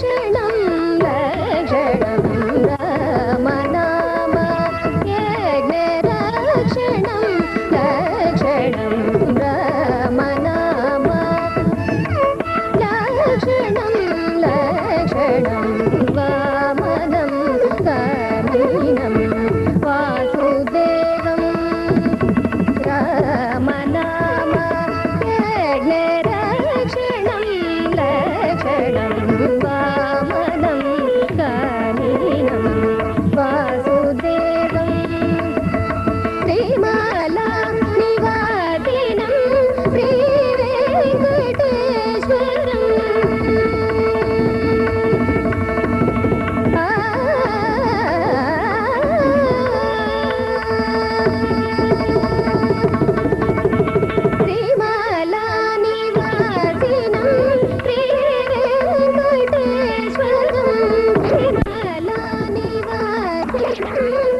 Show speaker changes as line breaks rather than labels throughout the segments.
Cheers. Oh, my God.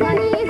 জানি